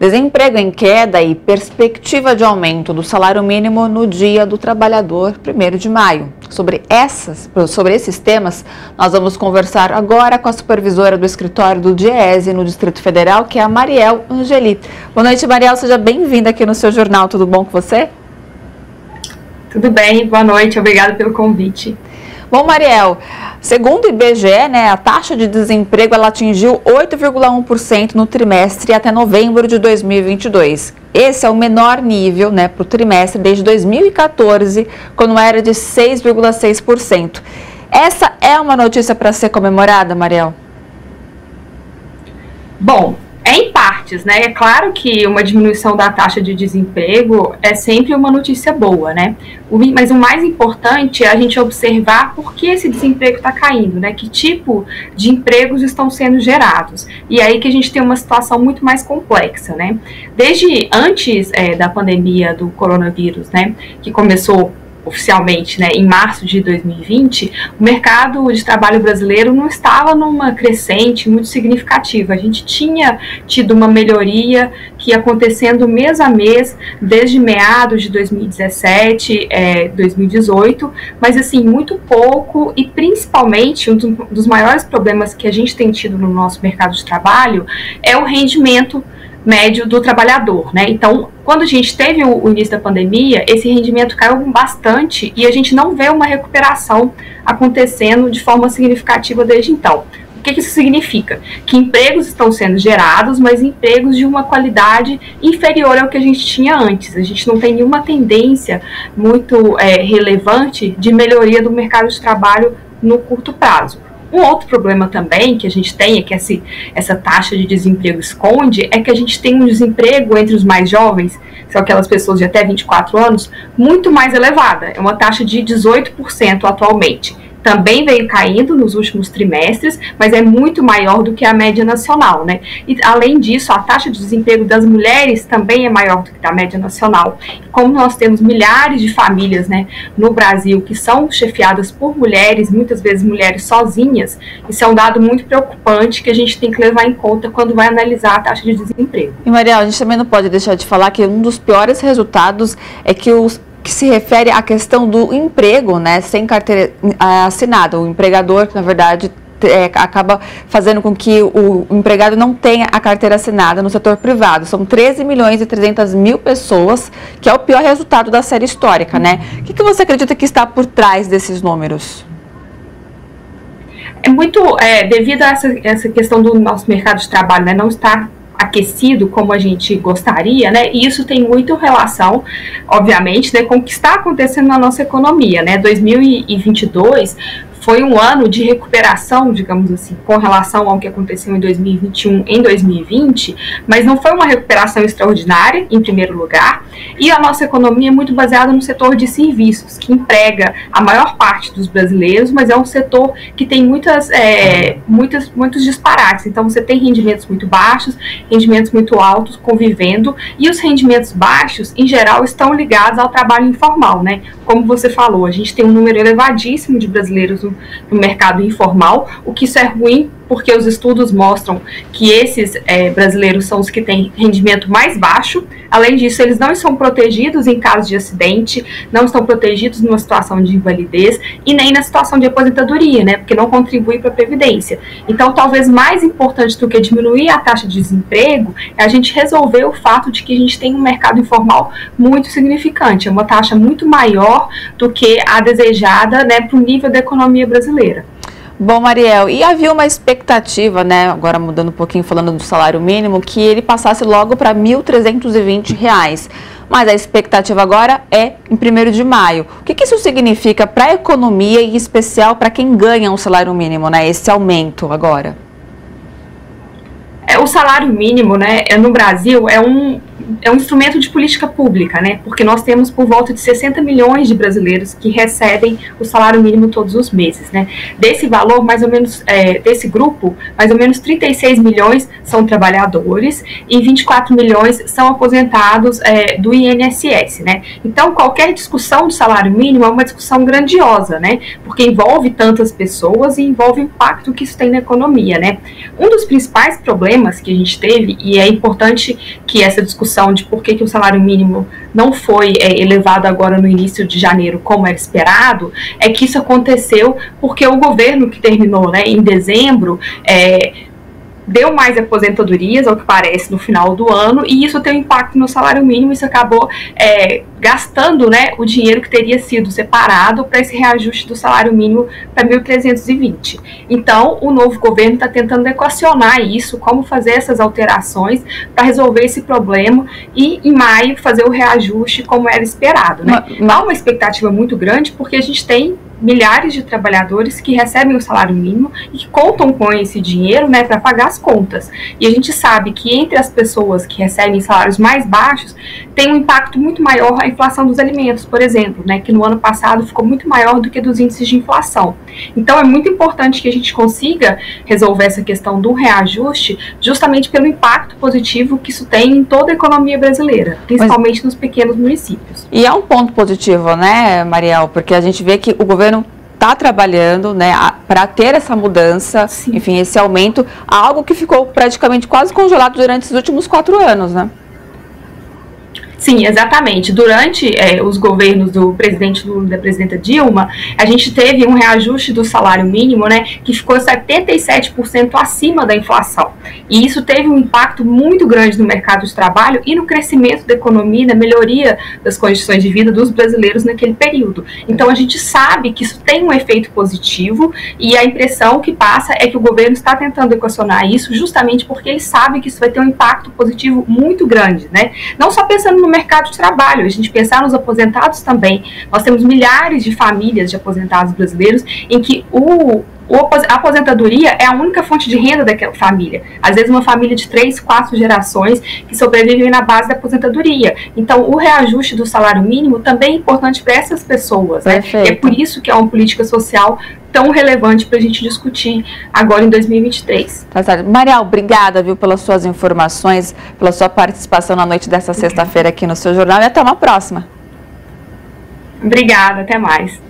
Desemprego em queda e perspectiva de aumento do salário mínimo no Dia do Trabalhador, 1 de maio. Sobre, essas, sobre esses temas, nós vamos conversar agora com a supervisora do escritório do DIESE no Distrito Federal, que é a Mariel Angeli. Boa noite, Mariel, seja bem-vinda aqui no seu jornal. Tudo bom com você? Tudo bem, boa noite, obrigada pelo convite. Bom, Mariel, segundo o IBGE, né, a taxa de desemprego ela atingiu 8,1% no trimestre até novembro de 2022. Esse é o menor nível né, para o trimestre desde 2014, quando era de 6,6%. Essa é uma notícia para ser comemorada, Mariel? Bom, é partes, né? É claro que uma diminuição da taxa de desemprego é sempre uma notícia boa, né? mas o mais importante é a gente observar por que esse desemprego está caindo, né? Que tipo de empregos estão sendo gerados. E aí que a gente tem uma situação muito mais complexa, né? Desde antes é, da pandemia do coronavírus, né? Que começou oficialmente, né, em março de 2020, o mercado de trabalho brasileiro não estava numa crescente muito significativa. A gente tinha tido uma melhoria que acontecendo mês a mês desde meados de 2017, é, 2018, mas assim, muito pouco e principalmente um dos maiores problemas que a gente tem tido no nosso mercado de trabalho é o rendimento médio do trabalhador, né? Então, quando a gente teve o, início da pandemia, esse rendimento caiu bastante e a gente não vê uma recuperação acontecendo de forma significativa desde então. O que, que isso significa? Que empregos estão sendo gerados, mas empregos de uma qualidade inferior ao que a gente tinha antes. A gente não tem nenhuma tendência muito é, relevante de melhoria do mercado de trabalho no curto prazo. Um outro problema também que a gente tem, é que essa, essa taxa de desemprego esconde, é que a gente tem um desemprego entre os mais jovens, são aquelas pessoas de até 24 anos, muito mais elevada. É uma taxa de 18% atualmente também veio caindo nos últimos trimestres, mas é muito maior do que a média nacional, né? E além disso, a taxa de desemprego das mulheres também é maior do que a média nacional. Como nós temos milhares de famílias, né, no Brasil que são chefiadas por mulheres, muitas vezes mulheres sozinhas, isso é um dado muito preocupante que a gente tem que levar em conta quando vai analisar a taxa de desemprego. E Mariel, a gente também não pode deixar de falar que um dos piores resultados é que os que se refere à questão do emprego, né, sem carteira assinada. O empregador, na verdade, é, acaba fazendo com que o empregado não tenha a carteira assinada no setor privado. São 13 milhões e 300 mil pessoas, que é o pior resultado da série histórica, né? O que, que você acredita que está por trás desses números? É muito, é, devido a essa, essa questão do nosso mercado de trabalho, né, não estar aquecido como a gente gostaria, né? E isso tem muito relação, obviamente, né, com o que está acontecendo na nossa economia, né? 2022 foi um ano de recuperação, digamos assim, com relação ao que aconteceu em 2021, em 2020, mas não foi uma recuperação extraordinária, em primeiro lugar, e a nossa economia é muito baseada no setor de serviços, que emprega a maior parte dos brasileiros, mas é um setor que tem muitas, é, muitas, muitos disparates. Então, você tem rendimentos muito baixos, rendimentos muito altos convivendo, e os rendimentos baixos, em geral, estão ligados ao trabalho informal, né? Como você falou, a gente tem um número elevadíssimo de brasileiros no, no mercado informal, o que isso é ruim porque os estudos mostram que esses é, brasileiros são os que têm rendimento mais baixo. Além disso, eles não estão protegidos em caso de acidente, não estão protegidos numa situação de invalidez e nem na situação de aposentadoria, né? Porque não contribui para a previdência. Então, talvez mais importante do que diminuir a taxa de desemprego é a gente resolver o fato de que a gente tem um mercado informal muito significante, é uma taxa muito maior do que a desejada, né, para o nível da economia brasileira. Bom, Mariel, e havia uma expectativa, né, agora mudando um pouquinho, falando do salário mínimo, que ele passasse logo para R$ 1.320. Mas a expectativa agora é em 1 de maio. O que, que isso significa para a economia e em especial para quem ganha um salário mínimo, né, esse aumento agora? O salário mínimo, né, é, no Brasil, é um, é um instrumento de política pública, né? Porque nós temos por volta de 60 milhões de brasileiros que recebem o salário mínimo todos os meses, né? Desse valor, mais ou menos, é, desse grupo, mais ou menos 36 milhões são trabalhadores e 24 milhões são aposentados é, do INSS, né? Então, qualquer discussão do salário mínimo é uma discussão grandiosa, né? Porque envolve tantas pessoas e envolve o impacto que isso tem na economia, né? Um dos principais problemas que a gente teve, e é importante que essa discussão de por que, que o salário mínimo não foi é, elevado agora no início de janeiro, como era esperado, é que isso aconteceu porque o governo que terminou né, em dezembro. É, deu mais aposentadorias, ao que parece, no final do ano, e isso tem um impacto no salário mínimo, isso acabou é, gastando né, o dinheiro que teria sido separado para esse reajuste do salário mínimo para 1.320. Então, o novo governo está tentando equacionar isso, como fazer essas alterações para resolver esse problema e, em maio, fazer o reajuste como era esperado. Né? Há uma expectativa muito grande, porque a gente tem milhares de trabalhadores que recebem o salário mínimo e que contam com esse dinheiro né, para pagar as contas. E a gente sabe que entre as pessoas que recebem salários mais baixos, tem um impacto muito maior a inflação dos alimentos, por exemplo, né, que no ano passado ficou muito maior do que dos índices de inflação. Então é muito importante que a gente consiga resolver essa questão do reajuste, justamente pelo impacto positivo que isso tem em toda a economia brasileira, principalmente Mas... nos pequenos municípios. E é um ponto positivo, né, Mariel, porque a gente vê que o governo está trabalhando né, para ter essa mudança, Sim. enfim, esse aumento, algo que ficou praticamente quase congelado durante os últimos quatro anos, né? Sim, exatamente. Durante é, os governos do presidente Lula e da presidenta Dilma, a gente teve um reajuste do salário mínimo, né, que ficou 77% acima da inflação. E isso teve um impacto muito grande no mercado de trabalho e no crescimento da economia, na melhoria das condições de vida dos brasileiros naquele período. Então a gente sabe que isso tem um efeito positivo e a impressão que passa é que o governo está tentando equacionar isso justamente porque ele sabe que isso vai ter um impacto positivo muito grande, né? Não só pensando no no mercado de trabalho. A gente pensar nos aposentados também. Nós temos milhares de famílias de aposentados brasileiros em que o, a aposentadoria é a única fonte de renda daquela família. Às vezes, uma família de três, quatro gerações que sobrevivem na base da aposentadoria. Então, o reajuste do salário mínimo também é importante para essas pessoas. Né? É por isso que é uma política social tão relevante para a gente discutir agora em 2023. Tá certo. Marial, obrigada viu, pelas suas informações, pela sua participação na noite dessa sexta-feira aqui no seu jornal e até uma próxima. Obrigada, até mais.